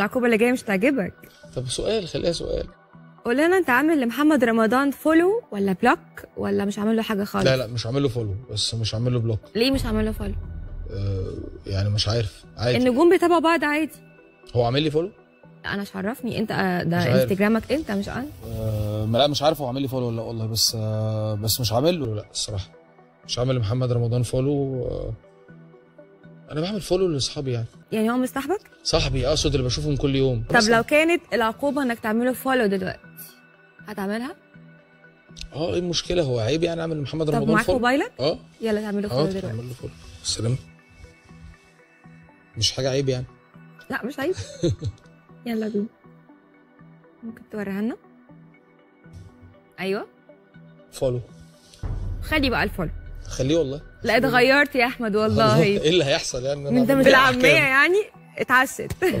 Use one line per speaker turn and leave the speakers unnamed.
العقوبه اللي جاية مش تعجبك؟
طب سؤال خليها سؤال.
قول لنا انت عامل لمحمد رمضان follow ولا block ولا مش عامل له حاجة خالص؟
لا لا مش عامل له follow بس مش عامل له block
ليه مش عامل له follow
آه يعني مش عارف. عادي.
النجوم بيتابعوا بعض عادي.
هو عامل لي follow
أنا مش عرفني. انت آه، ده. انستجرامك انت مش أنا.
آه لا مش عارف هو عامل لي follow ولا لأ والله بس آه بس مش عامل له لا الصراحة. مش عامل لمحمد رمضان follow آه أنا بعمل follow لأصحابي يعني.
يعني هو مستحبك؟
صاحبي أقصد اللي بشوفهم كل يوم.
طب لو كانت العقوبة إنك تعمله فولو دلوقتي هتعملها؟
آه إيه المشكلة؟ هو عيب يعني أعمل لمحمد
طب
رمضان
معاك
فولو
موبايلك؟
آه.
يلا تعمله
آه
follow دلوقتي.
اعمل له follow السلام. مش حاجة عيب يعني؟
لا مش عيب. يلا بينا. ممكن توريها لنا؟ أيوه.
Follow.
خلي بقى الفولو.
خليه والله.
لا اتغيرت يا أحمد والله.
إيه اللي هيحصل يعني؟ إن أنا
انت
أعمل
مش
بيه
العاميه
أحكام؟
يعني اتعست